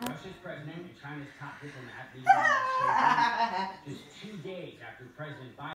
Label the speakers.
Speaker 1: Russia's president and China's top diplomat just two days after President Biden.